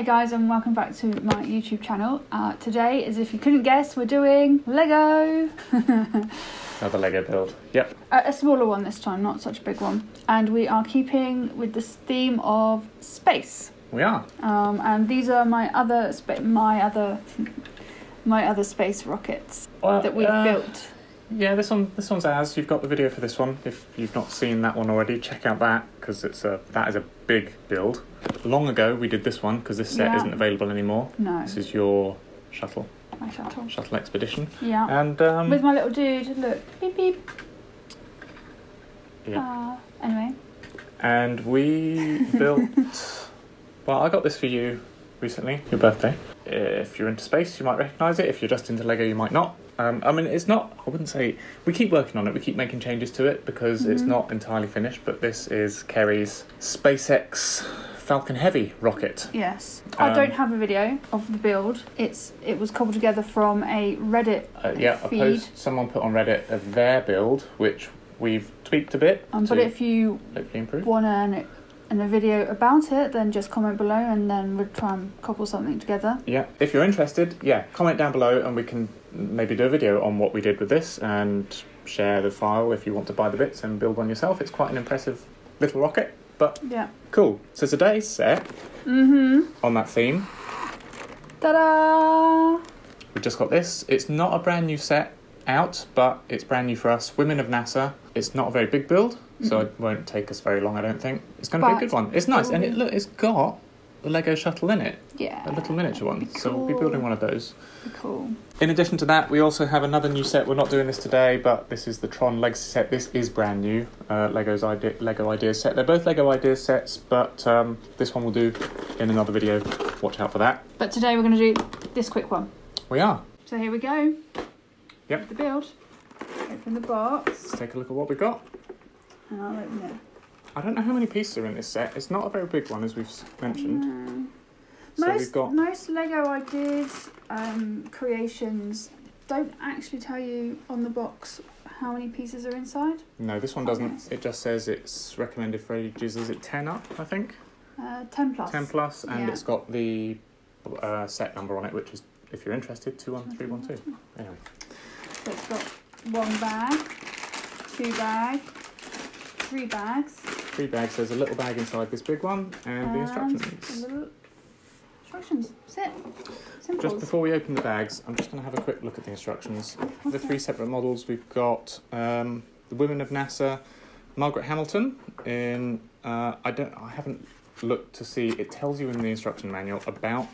Hey guys, and welcome back to my YouTube channel. Uh, today, as if you couldn't guess, we're doing Lego. Another Lego build. Yep. a, a smaller one this time, not such a big one. And we are keeping with this theme of space. We are. Um, and these are my other my other my other space rockets Well, that we've uh, built. Yeah, this one. This one's ours. You've got the video for this one. If you've not seen that one already, check out that because it's a that is a big build. Long ago we did this one because this set Yeah. isn't available anymore. No, This is your shuttle my shuttle. shuttle expedition, Yeah, and um, with my little dude. Look, beep beep. Yeah. Uh, anyway, and we built. well, I got this for you recently, your birthday. If you're into space, you might recognise it. If you're just into Lego, you might not. Um, I mean, it's not. I wouldn't say we keep working on it. We keep making changes to it because it's Mhm. not entirely finished. But this is Kerry's SpaceX Falcon Heavy rocket. yes. I Um, don't have a video of the build. It's it was cobbled together from a Reddit Uh, yeah, a feed. post someone put on Reddit of their build, which we've tweaked a bit Um, to but if you want an, an, a video about it, then just comment below and then we'll try and cobble something together. Yeah, if you're interested, yeah, comment down below and we can maybe do a video on what we did with this and share the file if you want to buy the bits and build one yourself. It's quite an impressive little rocket, but Yeah. cool. So today's set Mm-hmm. on that theme, Ta-da! we just got this. It's not a brand new set out, but it's brand new for us. Women of NASA. It's not a very big build, so it won't take us very long, I don't think. It's going to be a But good one. It's nice, and it look, it's got the Lego shuttle in it, Yeah. a little miniature one. So we'll be Cool. building one of those. Cool. In addition to that, we also have another new set. We're not doing this today, but this is the Tron Legacy set. This is brand new. Uh, Lego's idea, Lego Ideas set. They're both Lego Ideas sets, but um, this one we'll do in another video. Watch out for that. But today we're going to do this quick one. We are. So here we go. Yep. The build. Open the box. Let's take a look at what we got. And I'll open it. I don't know how many pieces are in this set. It's not a very big one, as we've mentioned. So most, we've got most Lego ideas, um, creations don't actually tell you on the box how many pieces are inside. no. This one doesn't. It just says it's recommended for ages. Is it ten up? I think Uh, 10 plus. ten plus, and Yeah. it's got the uh, set number on it, which is, if you're interested, two one three one two. Anyway. So it's got one bag, two bag, three bags, Three bags. There's a little bag inside this big one, and the a instructions. little instructions. That's it. Simple. Just before we open the bags, I'm just going to have a quick look at the instructions. The three separate models we've got um, the Women of NASA, Margaret Hamilton. In uh, I don't, I haven't looked to see. It tells you in the instruction manual about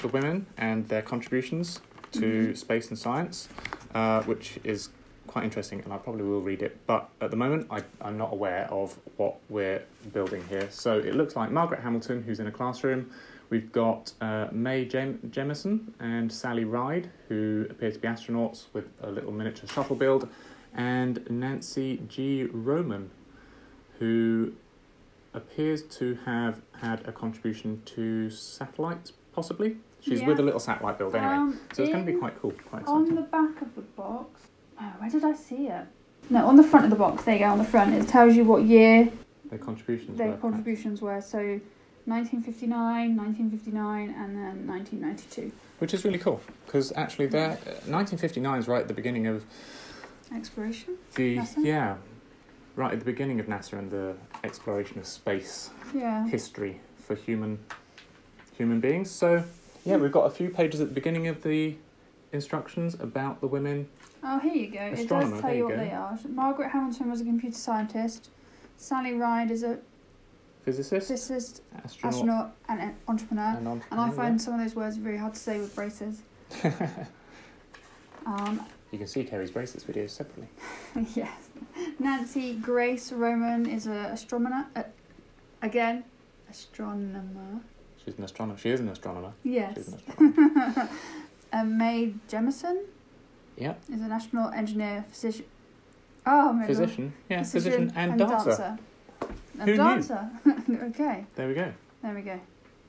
the women and their contributions to Mhm. space and science, uh, which is quite interesting, and I probably will read it. But at the moment, I, I'm not aware of what we're building here. So it looks like Margaret Hamilton, who's in a classroom. We've got uh, Mae Jem- Jemison and Sally Ride, who appear to be astronauts with a little miniature shuttle build, and Nancy G. Roman, who appears to have had a contribution to satellites, possibly. She's Yeah. with a little satellite build anyway. Um, So it's going to be quite cool, quite On exciting. the back of the box. Oh, where did I see it? No, on the front of the box. There you go. On the front, it tells you what year Their contributions. their were. contributions were. So, 1959, 1959, and then 1992. Which is really cool, because actually, they're, uh, 1959 is right at the beginning of Exploration. the NASA? yeah, right at the beginning of NASA and the exploration of space Yeah. history for human human beings. So yeah, we've got a few pages at the beginning of the instructions about the women. Oh, here you go. It does tell you you what go. they are. Margaret Hamilton was a computer scientist. Sally Ride is a Physicist, physicist, astronaut, astronaut, and an entrepreneur. and And I entrepreneur, find some of those words very hard to say with braces. Um, You can see Kerry's braces videos separately. yes. Nancy Grace Roman is an astronomer. Uh, again, astronomer. She's an astronomer. She is an astronomer. Yes. Um, Mae Jemison Yep. is a national engineer, physician. Oh, my God. physician. Yeah, physician, and, dancer. A Who knew? dancer. okay, There we go. there we go.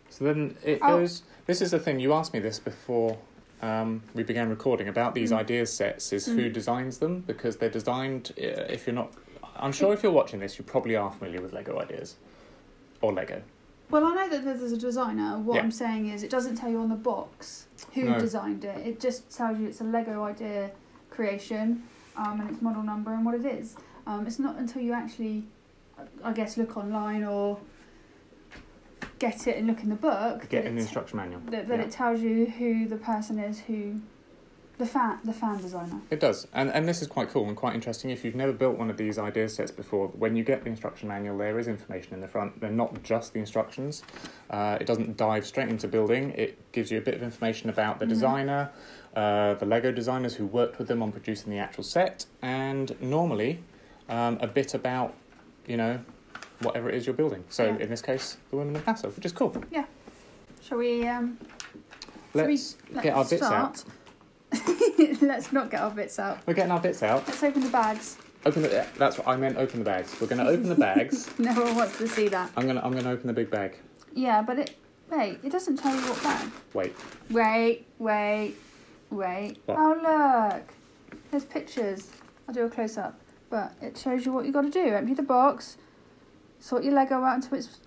So then it Oh. goes. This is the thing. You asked me this before um, we began recording about these Mm. ideas sets. Is who Mm. designs them because they're designed. Uh, if you're not, I'm sure if you're watching this, you probably are familiar with Lego ideas or Lego. Well, I know that there's a designer. What Yeah. I'm saying is, it doesn't tell you on the box who No. designed it. It just tells you it's a Lego idea creation, um, and its model number and what it is. Um, it's not until you actually, I guess, look online or get it and look in the book Get that, in the it, instruction manual. that, that Yeah. it tells you who the person is who, the fan, the fan designer. It does, and and this is quite cool and quite interesting. If you've never built one of these idea sets before, when you get the instruction manual, there is information in the front. They're not just the instructions. Uh, it doesn't dive straight into building. It gives you a bit of information about the Mhm. designer, uh, the Lego designers who worked with them on producing the actual set, and normally um, a bit about, you know, whatever it is you're building. So Yeah. in this case, the women of NASA, which is cool. Shall we? Um, shall we- Let's get our bits out. Let's not get our bits out. We're getting our bits out. Let's open the bags. Open the. That's what I meant. Open the bags. We're going to open the bags. No one wants to see that. I'm gonna I'm gonna open the big bag. Yeah, but it. Wait, it doesn't tell you what bag. Wait, Wait, wait, wait. What? Oh look, there's pictures. I'll do a close up, but it shows you what you got to do. Empty the box, sort your Lego out until it's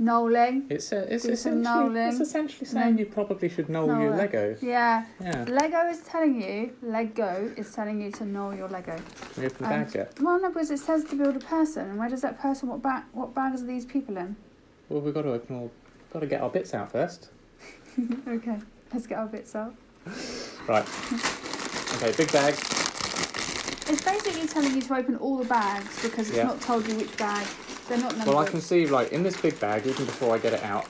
knolling. it's a, it's essentially it's essentially saying you probably should know Knoll your it. Lego. Yeah, Yeah. Lego is telling you. Lego is telling you to know your Lego. Open the Um, bags yet? Well, no, because it says to build a person, and where does that person? What bag? What bags are these people in? Well, we've got to open all. Got to get our bits out first. okay, let's get our bits out. Right. Okay, big bag. It's basically telling you to open all the bags because it's Yeah. not told you which bag. They're not numbered. Well, I can see like in this big bag, even before I get it out,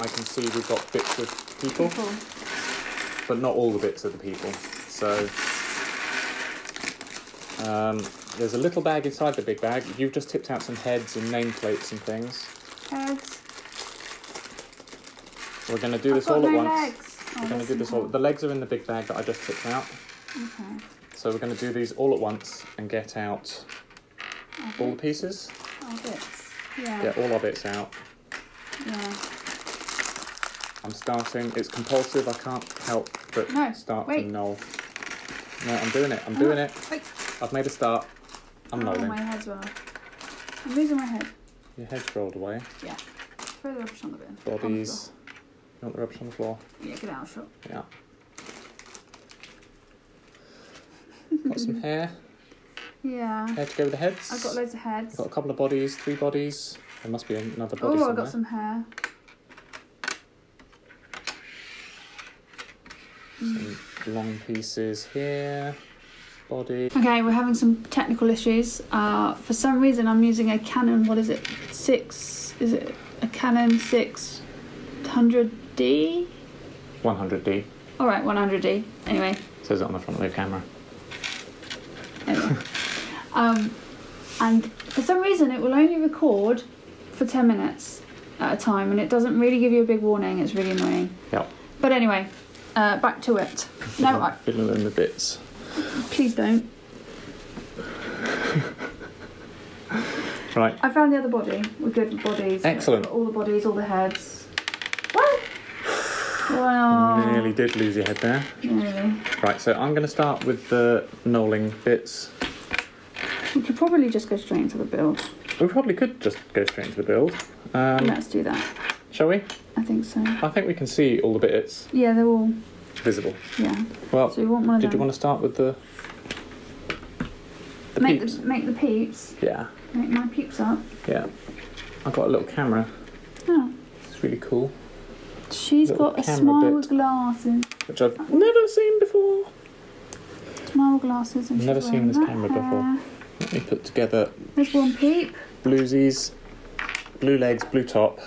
I can see we've got bits of people, People. but not all the bits of the people. So. Um, there's a little bag inside the big bag. You've just tipped out some heads and nameplates and things. Heads. We're going to do I've this all at once. legs. Oh, We're going to do this all. The legs are in the big bag that I just tipped out. Okay. So we're going to do these all at once and get out Our all the pieces. Our bits. Yeah. Get all our bits out. Yeah. I'm starting. It's compulsive. I can't help but No, start wait. to knoll. No, I'm doing it. I'm Oh, doing it. wait. I've made a start. I'm oh, knolling. my head's well. I'm losing my head. Your head's rolled away. Yeah. Throw the rubbish on the bin. Bodies. You want the rubbish on the floor? On the floor. Yeah, get out of shot. Yeah. Got some hair. Yeah. Hair to go with the heads. I've got loads of heads. Got a couple of bodies. Three bodies. There must be another body Oh, I've got some hair. Some long pieces here. Body. Okay, we're having some technical issues. Uh, for some reason, I'm using a Canon. What is it? Six? Is it a Canon six hundred D? 100D. All right, one hundred D. Anyway, Says it on the front of the camera. Um, and for some reason, it will only record for ten minutes at a time, and it doesn't really give you a big warning. It's really annoying. Yep. But anyway, uh, back to it. No, I, Fiddling in the bits. please don't. Right. I found the other body. We're good with bodies. Excellent. All the bodies, all the heads. Woo! Wow. Nearly did lose your head there. Nearly. Right, so I'm going to start with the knolling bits. We could probably just go straight into the build. We probably could just go straight into the build. Um, Let's do that. Shall we? I think so. I think we can see all the bits Yeah, they're all. visible. Yeah. Well, So we want one of did you want to start with the, the make peeps? the make the peeps. Yeah, Make my peeps up. yeah. I've got a little camera. Oh, It's really cool, she's Little got a smile bit. glasses. which I've never seen before. Smile with glasses. And Never seen this camera before. hair. Let me put together There's one peep. bluesies, blue legs, blue top.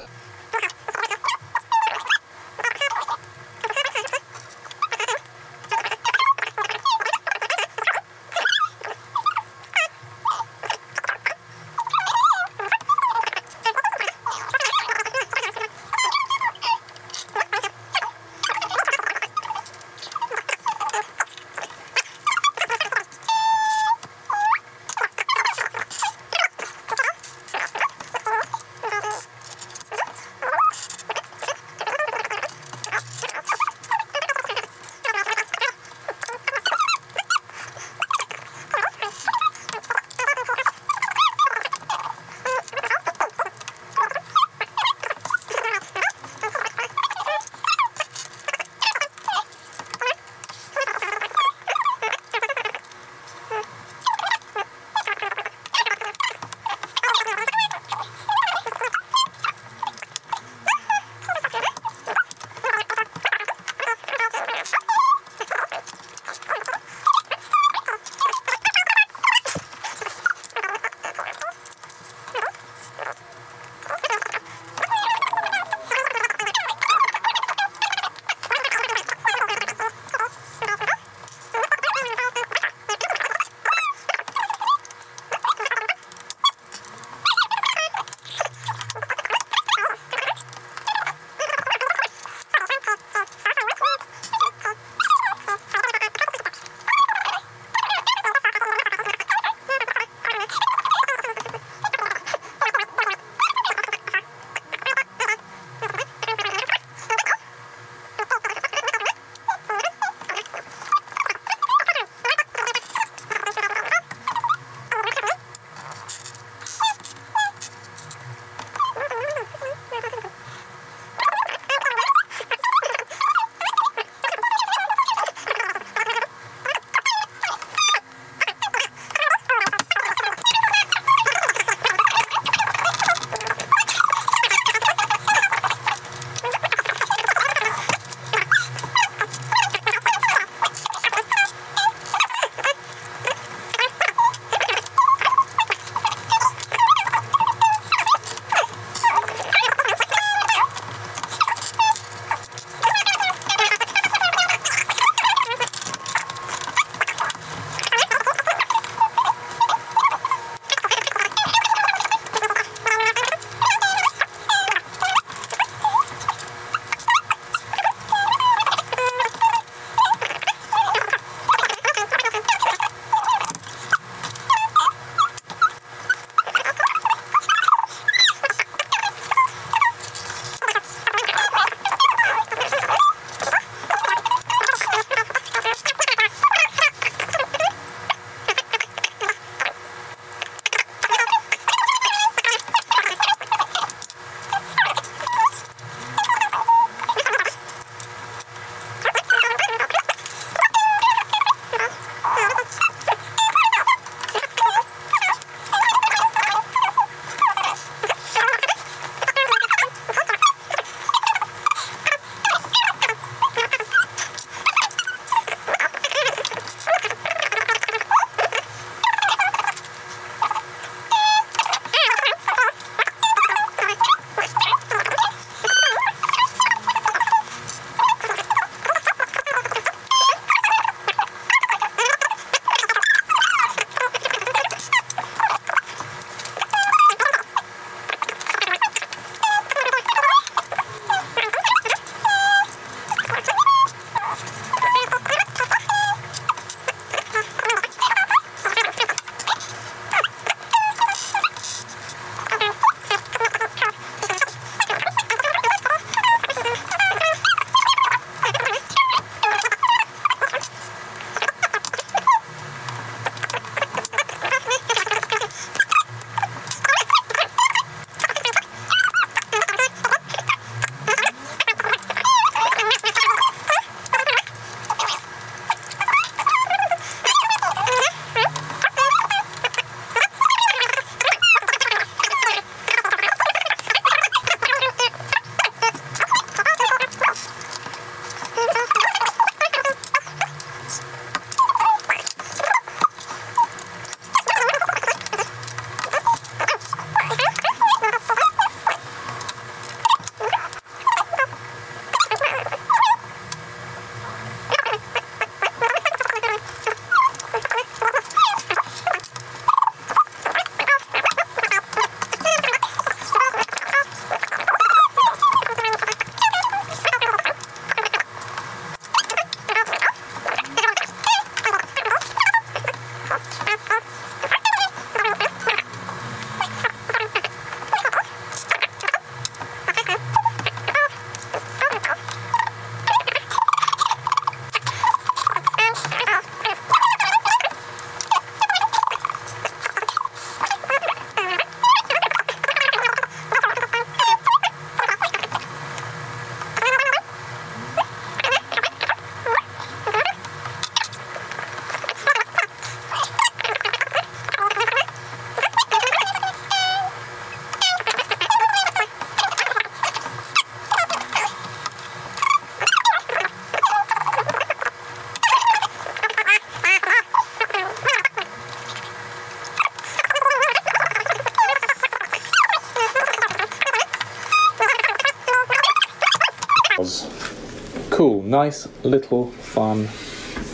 Cool, nice little fun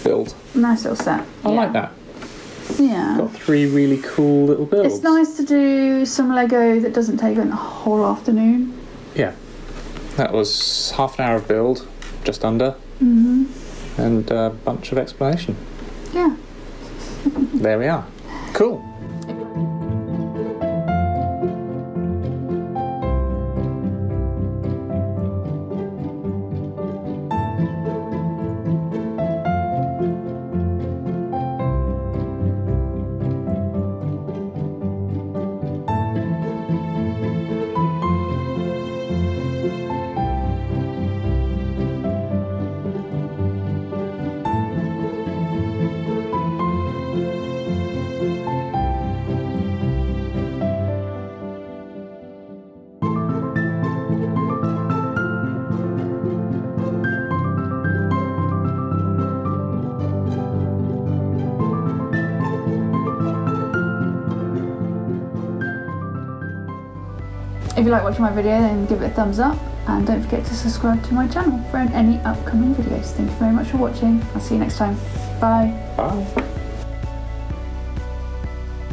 build. Nice little set. I Yeah. like that. Yeah. Got three really cool little builds. It's nice to do some Lego that doesn't take a whole afternoon. Yeah, that was half an hour of build, just under, hmm and a bunch of explanation. Yeah. There we are. Cool. You like watching my video, then give it a thumbs up. And don't forget to subscribe to my channel for any upcoming videos. Thank you very much for watching. I'll see you next time. Bye. Bye.